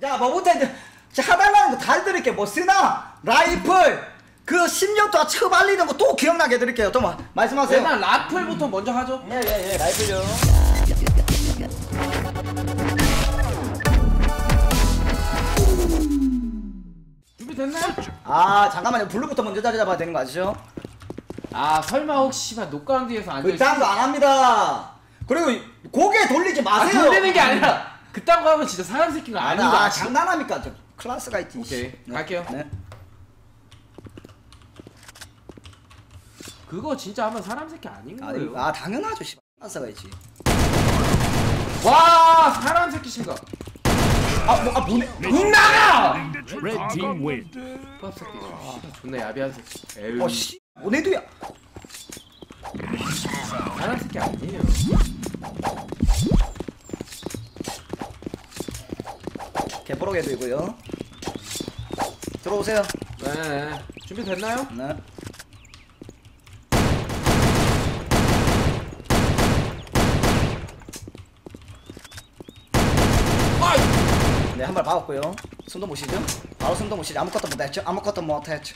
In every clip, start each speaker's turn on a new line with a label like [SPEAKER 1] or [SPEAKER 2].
[SPEAKER 1] 자, 뭐부터 이제 하달라는 거 다 해드릴게요. 뭐 쓰나 라이플 그 10년 동안 알리는 거 또 기억나게 해드릴게요. 또 마, 말씀하세요.
[SPEAKER 2] 일단 라플부터 먼저 하죠.
[SPEAKER 1] 예예 예 예, 라이플요.
[SPEAKER 2] 준비됐나요?
[SPEAKER 1] 아 잠깐만요. 블루부터 먼저 자리 잡아야 되는 거 아시죠?
[SPEAKER 2] 아 설마 혹시 씨발 녹강 뒤에서 앉아
[SPEAKER 1] 그딴 거안 합니다. 그리고 고개 돌리지
[SPEAKER 2] 아
[SPEAKER 1] 마세요.
[SPEAKER 2] 돌리는 게 아니라 그딴 거 하면 진짜 사람 새끼가
[SPEAKER 1] 아니,
[SPEAKER 2] 아닌 거
[SPEAKER 1] 아,
[SPEAKER 2] 아시죠?
[SPEAKER 1] 장난합니까? 저 클래스가 있지.
[SPEAKER 2] 오케이,
[SPEAKER 1] 네.
[SPEAKER 2] 갈게요.
[SPEAKER 1] 네.
[SPEAKER 2] 그거 진짜 하면 사람 새끼 아닌
[SPEAKER 1] 아,
[SPEAKER 2] 거예요.
[SPEAKER 1] 아 당연하죠. 씨. 클래스가 있지.
[SPEAKER 2] 와 사람 새끼 심각.
[SPEAKER 1] 아, 뭐, 아 뭐네?
[SPEAKER 2] 나가!
[SPEAKER 3] Red team win.
[SPEAKER 2] 밥 새끼. 씨발, 존나 야비한 새끼. 에휴.
[SPEAKER 1] 어 씨. 뭐네도야.
[SPEAKER 2] 사람 새끼 아니에요.
[SPEAKER 1] 개뽀록에도 있고요. 들어오세요.
[SPEAKER 2] 네. 준비됐나요?
[SPEAKER 1] 네. 네, 한 발 박았고요. 숨도 못 쉬죠? 바로 숨도 못 쉬죠. 아무것도 못 했죠? 아무것도 못 했죠.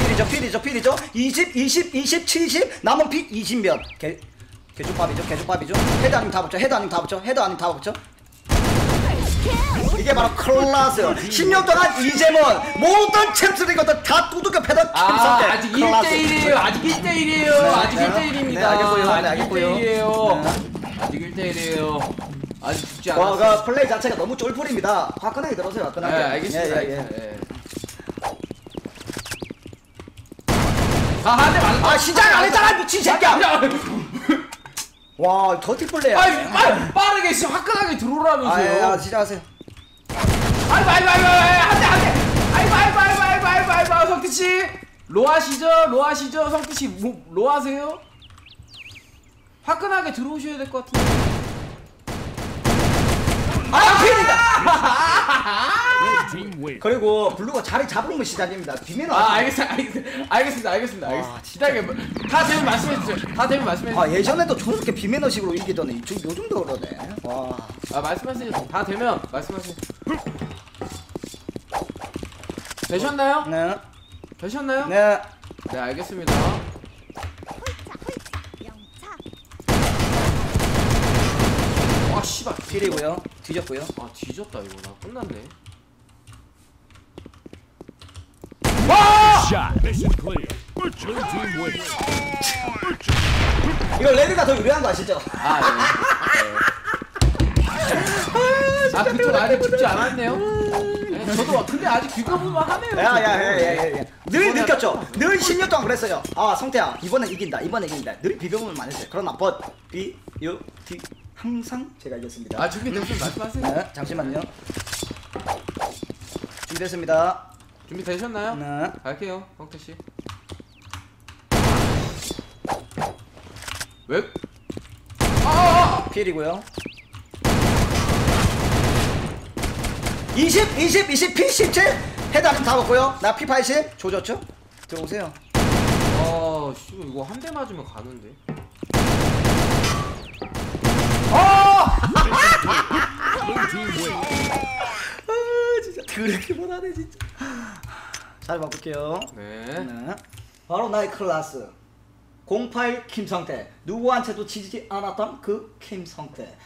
[SPEAKER 1] 필이죠, 필이죠, 필이죠. 20, 20, 20, 70, 남은 피 20몇. 개, 개조밥이죠, 개조밥이죠. 헤드 아니면 다 붙죠, 헤드 아니면 다 붙죠, 헤드 아니면 다 붙죠. 이게 바로 클라스요. 10년 동안 이재문 모든 챔스리거든 다 두둑겨 패던
[SPEAKER 2] 아,
[SPEAKER 1] 챔스인데
[SPEAKER 2] 아직 1대1이에요. 아직 1대1이에요. 아직
[SPEAKER 1] 네.
[SPEAKER 2] 1대1입니다.
[SPEAKER 1] 네, 알겠고요. 네,
[SPEAKER 2] 아직
[SPEAKER 1] 알겠고요.
[SPEAKER 2] 1대1이에요. 아직 1대1이에요. 아직 죽지
[SPEAKER 1] 와,
[SPEAKER 2] 않았어요.
[SPEAKER 1] 그 플레이 자체가 너무 쫄풀입니다. 화끈하게 들어서요,
[SPEAKER 2] 네,
[SPEAKER 1] 화끈하게.
[SPEAKER 2] 알겠습니다.
[SPEAKER 1] 예, 예, 예.
[SPEAKER 2] 예. 아, 한대 맞았다.
[SPEAKER 1] 아, 시작 안 했잖아, 미친 새끼야!
[SPEAKER 2] 야,
[SPEAKER 1] 와, 더티 플레이야.
[SPEAKER 2] 아이, 빨리, 빠르게 씨 화끈하게
[SPEAKER 1] 아, 예, 아,
[SPEAKER 2] 들어오라면서요.
[SPEAKER 1] 시작하세요.
[SPEAKER 2] 아이고, 아이고, 아이고, 한대, 한대. 아이고, 아이고, 아이고, 아이고, 아이고, 아이고, 아이고, 성태 씨. 로하시죠? 로하시죠? 성태 씨, 뭐, 로하세요? 화끈하게 들어오셔야 될 것 같은데.
[SPEAKER 1] 아, 필이다! 그리고 블루가 자리 잡으면 시작입니다. 비면은
[SPEAKER 2] 아, 알겠습니다, 알겠습니다, 알겠습니다, 알겠습니다, 알겠습니다. 시작해, 뭐, 다 되면 말씀해 주세요. 다 되면 말씀해 주세요.
[SPEAKER 1] 아, 예전에도 저렇게 비매너식으로 이기더니 저 요즘도 그러네. 와.
[SPEAKER 2] 아 말씀하세요. 다 되면 말씀하세요. 되셨나요?
[SPEAKER 1] 네.
[SPEAKER 2] 되셨나요?
[SPEAKER 1] 네.
[SPEAKER 2] 네, 알겠습니다. 아 씨발.
[SPEAKER 1] 필이고요. 뒤졌고요.
[SPEAKER 2] 아 뒤졌다 이거 나 끝났네.
[SPEAKER 3] Shot. Mission clear. Blue team win.
[SPEAKER 1] 이거 레드가 더 유리한 거 아시죠?
[SPEAKER 2] 아 예. 네. 아 그쪽 아직 죽지 않았네요. 네, 저도 근데 아직 귀가보만 하네요.
[SPEAKER 1] 야, 야, 야, 야, 야, 야. 늘 느꼈죠? 늘 10년 동안 그랬어요. 아, 성태야, 이번엔 이긴다. 이번엔 이긴다. 늘 비벼보면 많이 했어요. 그러나 벗, 비, 유, 디. 항상 제가 이겼습니다.
[SPEAKER 2] 아 준비됐으면 말씀하세요.
[SPEAKER 1] 네, 잠시만요. 준비됐습니다.
[SPEAKER 2] 준비 되셨나요?
[SPEAKER 1] 네.
[SPEAKER 2] 갈게요, 황태 씨. 왜? 아!
[SPEAKER 1] 필이고요. 20, 20, 20, P17 헤드 한다 먹고요. 나 P80 조졌죠? 들어오세요.
[SPEAKER 2] 아, 씨, 이거 한 대 맞으면 가는데.
[SPEAKER 3] Blue
[SPEAKER 1] 더럽게 못하네 진짜. 잘 바꿀게요.
[SPEAKER 2] 네.
[SPEAKER 1] 네. 바로 나의 클라스. 08 김성태. 누구한테도 지지 않았던 그 김성태.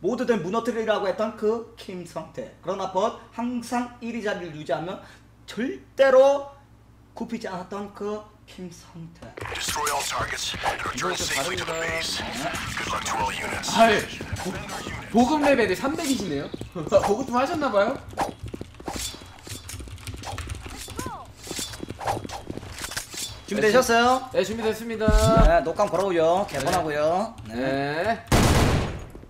[SPEAKER 1] 모두들 무너뜨리라고 했던 그 김성태. 그러나 벗 항상 1위 자리를 유지하며 절대로 굽히지 않았던 그 김성태.
[SPEAKER 4] Destroy all targets and return safely to the base. Good luck to all units.
[SPEAKER 2] 아, 보, 보급 레벨이 300이시네요. 보급 좀 하셨나봐요.
[SPEAKER 1] 준비되셨어요?
[SPEAKER 2] 네, 준비됐습니다.
[SPEAKER 1] 네, 녹광 벌어오요. 개번하고요. 네.
[SPEAKER 2] 네.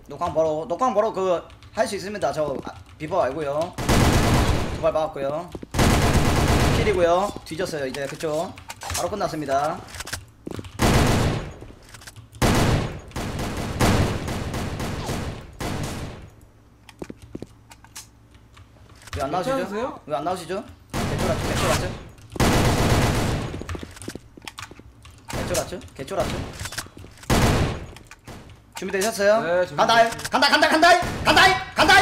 [SPEAKER 1] 녹광 벌어, 녹광 벌어 그할 수 있습니다. 저 아, 비버 알고요. 두발 박았고요. 킬이고요. 뒤졌어요. 이제 그쪽 바로 끝났습니다. 왜 안 나오시죠?
[SPEAKER 2] 괜찮으세요?
[SPEAKER 1] 왜 안 나오시죠? 개쫄았죠? 개쫄았죠? 개쫄았죠? 개쫄았죠? 준비되셨어요?
[SPEAKER 2] 네,
[SPEAKER 1] 간다 간다 간다 간다 간다 간다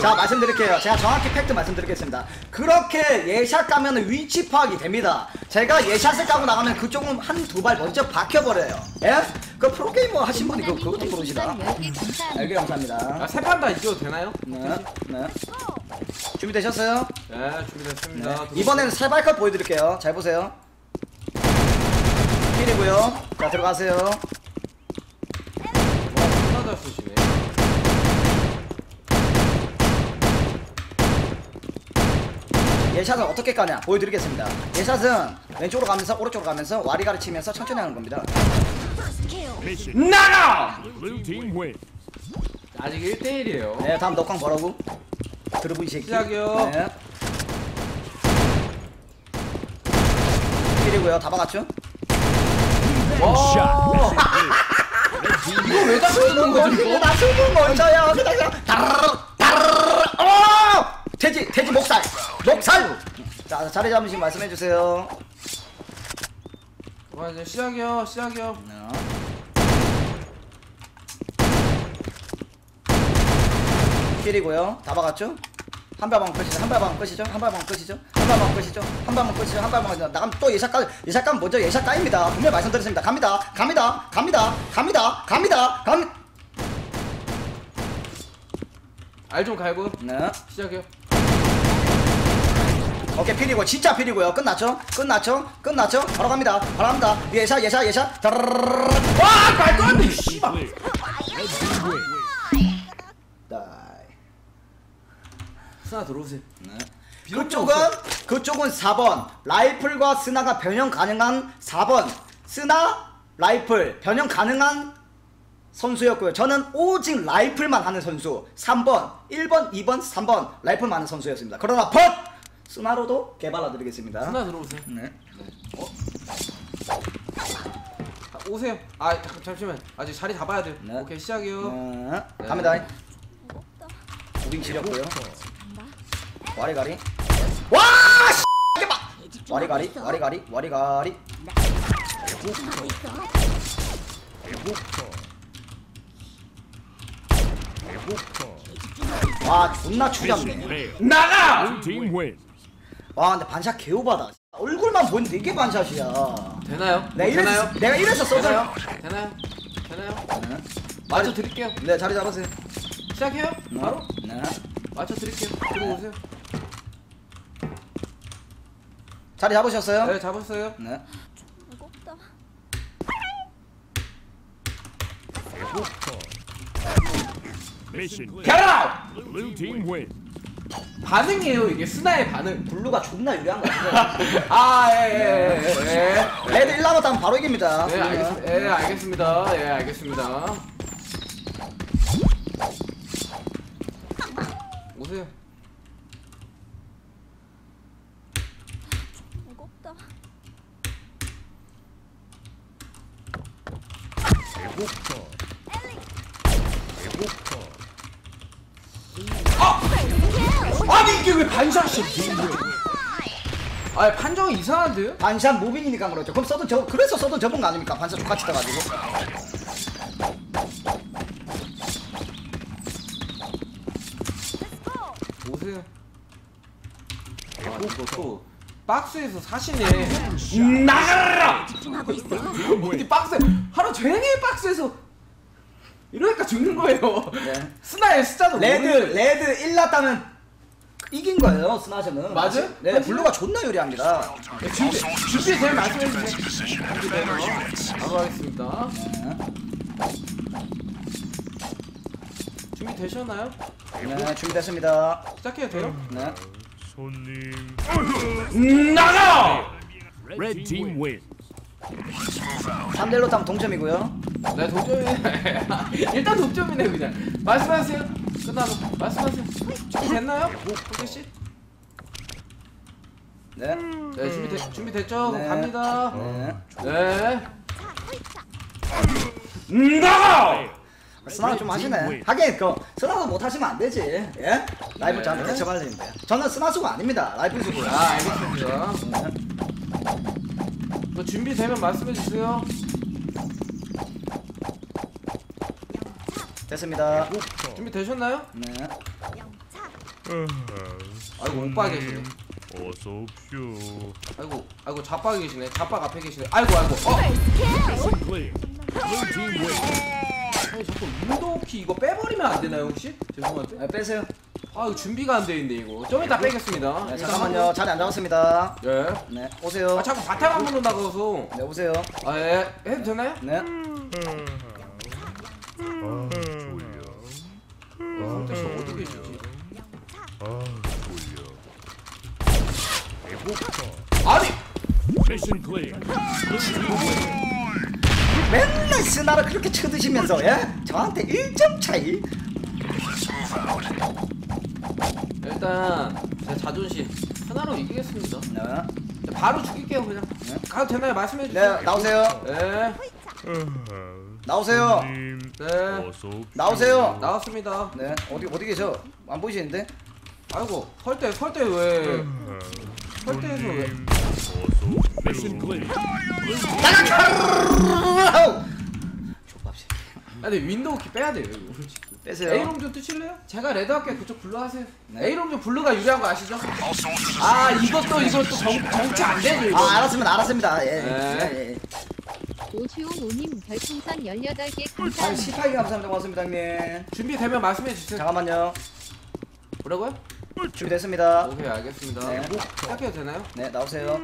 [SPEAKER 1] 자 말씀드릴게요. 제가 정확히 팩트 말씀드리겠습니다. 그렇게 예샷 가면 위치 파악이 됩니다. 제가 예샷을 까고 나가면 그쪽은 한 두 발 먼저 박혀버려요. 예? 그 프로게이머 하신 분이 그것도 모르시다. 네, 알기 감사합니다.
[SPEAKER 2] 아, 세판 다 이겨도 되나요?
[SPEAKER 1] 네, 네. 준비되셨어요?
[SPEAKER 2] 네, 준비됐습니다. 들어오세요.
[SPEAKER 1] 이번에는 세발컷 보여드릴게요. 잘 보세요. 필이고요. 자 들어가세요.
[SPEAKER 2] 와, 잘 쏘시네.
[SPEAKER 1] 예샷은 어떻게 까냐 보여드리겠습니다. 예샷은 왼쪽으로 가면서 오른쪽으로 가면서 와리가리 치면서 천천히 하는 겁니다.
[SPEAKER 2] 나가! 아직 1대1이에요.
[SPEAKER 1] 네, 다음 녹광 뭐라고? 들어보 이 새끼.
[SPEAKER 2] 시작이요.
[SPEAKER 1] 네. 필이고요. 다 박았죠?
[SPEAKER 3] Team
[SPEAKER 2] 이거 왜 자꾸 쓰는 거지, 이거?
[SPEAKER 1] 나 죽은 먼저요. 그냥 그냥 다르르 다르르. 어! 돼지 돼지 목살 목살. 자 자리 잡으시면 말씀해 주세요.
[SPEAKER 2] 와, 이제 시작이요, 시작이요.
[SPEAKER 1] 필이고요. 다 박았죠? 한 발만 끝이죠. 한 발만 끝이죠. 한 발만 끝이죠. 한 발만 끝이죠. 한 발만 끝이죠. 한 발만 끝이죠. 나가면 또 예샷 가 예샷 가면 먼저 예샷 가입니다. 분명히 말씀드렸습니다. 갑니다. 갑니다. 갑니다. 갑니다. 갑니다. 갑니다.
[SPEAKER 2] 알좀 갈고.
[SPEAKER 1] 네.
[SPEAKER 2] 시작이요.
[SPEAKER 1] 오케이 필이고 진짜 필이고요. 끝났죠? 끝났죠? 끝났죠? 바로 갑니다. 바로 갑니다. 예샷 예샷 예샷.
[SPEAKER 2] 와, 말도 안 돼, 씨발. 스나 들어오세요.
[SPEAKER 1] 그쪽은 그쪽은 4번 라이플과 스나가 변형 가능한 4번 스나 라이플 변형 가능한 선수였고요. 저는 오직 라이플만 하는 선수 3번 1번 2번 3번 라이플만 하는 선수였습니다. 그러나 but 스나로도 개발라드리겠습니다.
[SPEAKER 2] 스나 들어오세요.
[SPEAKER 1] 네.
[SPEAKER 2] 아, 오세요. 아, 잠- 잠시만. 아직 자리 잡아야 돼요.
[SPEAKER 1] 네.
[SPEAKER 2] 오케이, 시작이요.
[SPEAKER 1] 네.
[SPEAKER 2] 네.
[SPEAKER 1] 갑니다. moving 지렸고요. 와리가리. 와! 씨! 와리가리 와리가리 와리가리. 와 존나 추잡네.
[SPEAKER 2] 나가!
[SPEAKER 1] 와 근데 반샷 개오바다. 얼굴만 보는데 이게 반샷이야.
[SPEAKER 2] 되나요?
[SPEAKER 1] 내가 이래서
[SPEAKER 2] 되나요?
[SPEAKER 1] 내가 이래서 써줘요.
[SPEAKER 2] 되나요? 되나요?
[SPEAKER 1] 네.
[SPEAKER 2] 맞춰 드릴게요.
[SPEAKER 1] 네 자리 잡으세요.
[SPEAKER 2] 시작해요?
[SPEAKER 1] 네.
[SPEAKER 2] 바로?
[SPEAKER 1] 네.
[SPEAKER 2] 맞춰 드릴게요. 들어오세요.
[SPEAKER 1] 자리 잡으셨어요?
[SPEAKER 2] 네, 잡았어요.
[SPEAKER 1] 네.
[SPEAKER 3] Mission clear.
[SPEAKER 2] Get out!
[SPEAKER 3] Blue team wins.
[SPEAKER 2] 반응이에요, 이게 스나의 반응.
[SPEAKER 1] blue가 존나 유리한 거 같아요.
[SPEAKER 2] 아, 예, 예, 예, 예.
[SPEAKER 1] red 1 남았다면 바로 이깁니다.
[SPEAKER 2] 네, 알겠습니다. 예, 알겠습니다. 예, 알겠습니다. 오세요.
[SPEAKER 5] 무겁다.
[SPEAKER 2] 이게 왜 반샷이? 아, 판정이 이상한데요?
[SPEAKER 1] 반샷 무빙이니까 그렇죠. 그럼 써도 저 그래서 써도 접은 거 아닙니까? 반샷 똑같이 떠가지고.
[SPEAKER 2] 오세요. 아, 이거 또 박스에서 사시네. 나가라! 어디 박스 하루 종일 박스에서 이러니까 죽는 거예요.
[SPEAKER 1] 네.
[SPEAKER 2] 스나의 숫자도
[SPEAKER 1] 레드
[SPEAKER 2] 모르는-
[SPEAKER 1] 레드 1 났다면 이긴 거예요. 스나셔는.
[SPEAKER 2] 맞아요?
[SPEAKER 1] 네, 블루가 존나 유리합니다.
[SPEAKER 2] 준비 준비 되면 말씀해 주세요. 바로 하겠습니다. 준비 되셨나요?
[SPEAKER 1] 네, 준비됐습니다.
[SPEAKER 2] 시작해도 돼요?
[SPEAKER 1] 네.
[SPEAKER 3] 손님.
[SPEAKER 2] 나가!
[SPEAKER 3] Red team wins.
[SPEAKER 1] 3대 1로 타면 동점이고요.
[SPEAKER 2] 네 동점이네. 일단 동점이네 그냥. 말씀하세요. 끝나고 말씀하세요. 준비 됐나요? 호기 씨?
[SPEAKER 1] 네.
[SPEAKER 2] 네 준비 됐 준비 됐죠?
[SPEAKER 1] 네.
[SPEAKER 2] 갑니다.
[SPEAKER 1] 네.
[SPEAKER 2] 네. 나가!
[SPEAKER 1] 스나가 좀 하시네. 하긴 그 스나도 못 하시면 안 되지. 예? 라이브
[SPEAKER 2] 네.
[SPEAKER 1] 저한테 대처 받으는데. 저는 스나 수가 아닙니다. 라이브 수고요.
[SPEAKER 2] 아 알겠습니다. 뭐 준비되면 말씀해 주세요.
[SPEAKER 1] 됐습니다.
[SPEAKER 2] 준비 되셨나요?
[SPEAKER 1] 네.
[SPEAKER 2] 아이고 오빠 계시네.
[SPEAKER 3] 어서 옵쇼.
[SPEAKER 2] 아이고 아이고 자빠 계시네. 자빠 앞에 계시네. 아이고 아이고. 어. 아니 자꾸 윈도우키 이거 빼버리면 안 되나요 혹시? 죄송한데.
[SPEAKER 1] 네, 빼세요.
[SPEAKER 2] 아 이거 준비가 안 돼 있네 이거. 좀 이따 빼겠습니다.
[SPEAKER 1] 네, 잠깐만요. 자리 안 잡았습니다.
[SPEAKER 2] 예.
[SPEAKER 1] 네, 오세요.
[SPEAKER 2] 아 자꾸 바탕 화면으로 나가서.
[SPEAKER 1] 네, 오세요.
[SPEAKER 2] 아 예. 해도 되나요?
[SPEAKER 1] 네.
[SPEAKER 3] 아, 졸
[SPEAKER 2] 어디 계시지?
[SPEAKER 3] 아. 배고파.
[SPEAKER 2] 아니.
[SPEAKER 1] 맨날 스나를 그렇게 쳐드시면서 예? 저한테 1점 차이.
[SPEAKER 2] 일단 제 자존심 하나로 이기겠습니다.
[SPEAKER 1] 네.
[SPEAKER 2] 바로 죽일게요 그냥.
[SPEAKER 1] 네.
[SPEAKER 2] 가도 되나요? 말씀해 주세요.
[SPEAKER 1] 네, 나오세요.
[SPEAKER 2] 네.
[SPEAKER 1] 나오세요.
[SPEAKER 3] 님,
[SPEAKER 2] 네.
[SPEAKER 3] 어서.
[SPEAKER 1] 나오세요.
[SPEAKER 2] 나왔습니다.
[SPEAKER 1] 네, 어디 어디 계셔? 안 보이시는데?
[SPEAKER 2] 아이고 설대 설대 왜? 설대에서 왜?
[SPEAKER 1] 좆밥 씨.
[SPEAKER 2] 아 근데 윈도우 키 빼야 돼요 이거.
[SPEAKER 1] 빼세요.
[SPEAKER 2] A long 좀 뜨실래요? 제가 red 할게 그쪽 blue 하세요.
[SPEAKER 1] 네.
[SPEAKER 2] A long 좀 blue가 유리한 거 아시죠? 아 이것도 이것도 정, 정치 안 되죠 이거.
[SPEAKER 1] 아, 알았습니다. 알았습니다. 예.
[SPEAKER 2] 네.
[SPEAKER 1] 예, 예.
[SPEAKER 5] 오주홍오님 별풍선 18개
[SPEAKER 1] 아유,
[SPEAKER 5] 감사합니다.
[SPEAKER 1] 18개 감사합니다. 고맙습니다, 형님.
[SPEAKER 2] 준비되면 말씀해 주세요.
[SPEAKER 1] 잠깐만요.
[SPEAKER 2] 뭐라고요?
[SPEAKER 1] 준비됐습니다.
[SPEAKER 2] 오케이 알겠습니다.
[SPEAKER 1] 네.
[SPEAKER 2] 뭐 시작해도 되나요?
[SPEAKER 1] 네, 나오세요.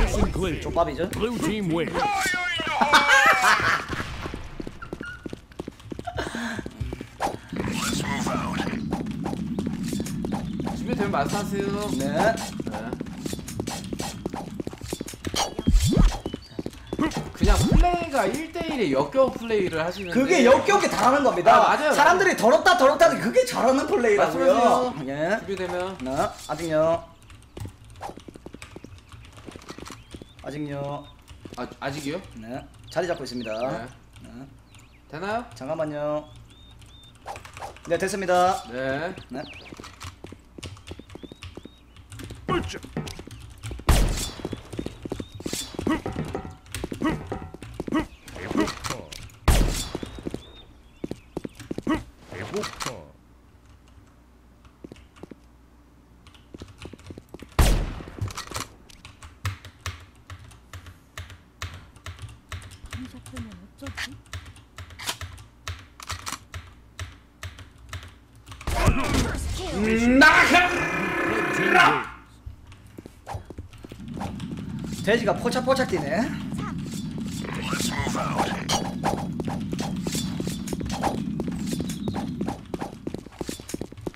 [SPEAKER 3] Mission clear.
[SPEAKER 1] 족밥이죠?
[SPEAKER 3] Blue team.
[SPEAKER 2] 준비되면 말씀하세요.
[SPEAKER 1] 네.
[SPEAKER 2] 네. 그냥 플레이가 1대1의 역겨운 플레이를 하시는데
[SPEAKER 1] 그게 역겹게 잘하는 겁니다.
[SPEAKER 2] 아, 맞아요.
[SPEAKER 1] 사람들이 더럽다 더럽다 하는 그게 잘하는 플레이라고요.
[SPEAKER 2] 말씀하세요.
[SPEAKER 1] 예.
[SPEAKER 2] 준비되면
[SPEAKER 1] 네, 아직요. 아직요.
[SPEAKER 2] 아, 아직이요?
[SPEAKER 1] 네. 자리 잡고 있습니다.
[SPEAKER 2] 네.
[SPEAKER 1] 네.
[SPEAKER 2] 되나요?
[SPEAKER 1] 잠깐만요. 네, 됐습니다.
[SPEAKER 2] 네.
[SPEAKER 1] 네.
[SPEAKER 3] 배고파. 배고파.
[SPEAKER 2] 나가!
[SPEAKER 3] Red team wins.
[SPEAKER 1] 돼지가 포착포착 뛰네.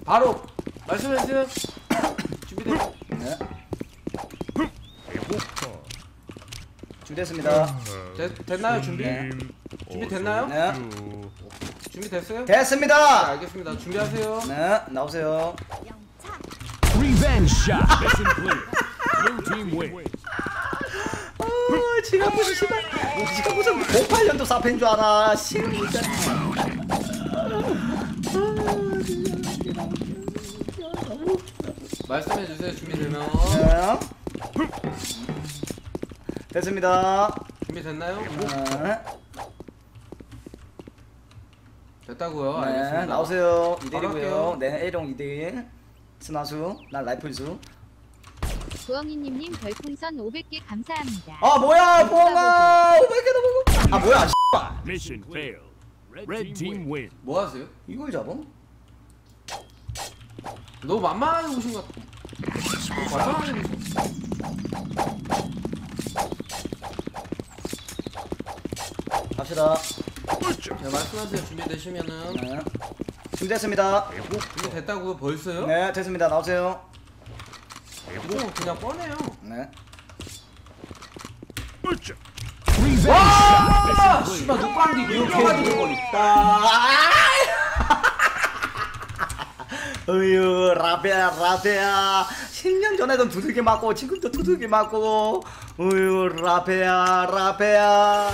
[SPEAKER 2] 바로 말씀해 주세요. 준비되면
[SPEAKER 1] 네.
[SPEAKER 3] 배고파.
[SPEAKER 1] 준비됐습니다.
[SPEAKER 2] 되, 됐나요? 준비?
[SPEAKER 3] 님,
[SPEAKER 2] 준비 됐나요?
[SPEAKER 3] 어서
[SPEAKER 1] 네.
[SPEAKER 3] 옵쇼.
[SPEAKER 2] 준비 됐어요? 네,
[SPEAKER 1] 됐습니다.
[SPEAKER 2] 알겠습니다. 준비하세요.
[SPEAKER 1] 네, 나오세요.
[SPEAKER 3] Revenge shot. Mission clear. Blue team wins.
[SPEAKER 1] 아, 지가 무슨 씨발. 지가 무슨 58년도 사패인 줄 알아. 씨발 진짜.
[SPEAKER 2] 말씀해 주세요. 준비되면
[SPEAKER 1] 네. 됐습니다.
[SPEAKER 2] 준비됐나요?
[SPEAKER 1] 네.
[SPEAKER 2] 됐다고요.
[SPEAKER 1] 네,
[SPEAKER 2] 알겠습니다.
[SPEAKER 1] 나오세요.
[SPEAKER 2] 바로
[SPEAKER 1] 2대1이고요.
[SPEAKER 2] 할게요.
[SPEAKER 1] 네, A롱 2대1. 스나수, 난 라이플수.
[SPEAKER 5] 부엉이님님 별풍선 500개 감사합니다.
[SPEAKER 1] 아, 뭐야, 보엉아! 500개도 먹어. 아, 뭐야, 씨발.
[SPEAKER 3] Mission failed. Red team wins.
[SPEAKER 2] 뭐 하세요?
[SPEAKER 1] 이걸 잡아?
[SPEAKER 2] 너무 만만하게 오신 것 같아.
[SPEAKER 4] Out.
[SPEAKER 2] 만만하게 오신 것 같아.
[SPEAKER 1] 갑시다.
[SPEAKER 2] 자, 말씀하세요. 준비되시면은
[SPEAKER 1] 네. 준비됐습니다.
[SPEAKER 2] 준비됐다고요? 벌써요?
[SPEAKER 1] 네, 됐습니다. 나오세요.
[SPEAKER 2] 이거 그냥 뻔해요.
[SPEAKER 1] 네.
[SPEAKER 2] 아!
[SPEAKER 3] shot.
[SPEAKER 2] 씨발 눈방디 이렇게 가지고 뻔.
[SPEAKER 1] 아! 어휴, 라베야, 라베야. 10년 전에도 두들겨 맞고, 지금도 두들겨 맞고. 어휴, 라베야, 라베야.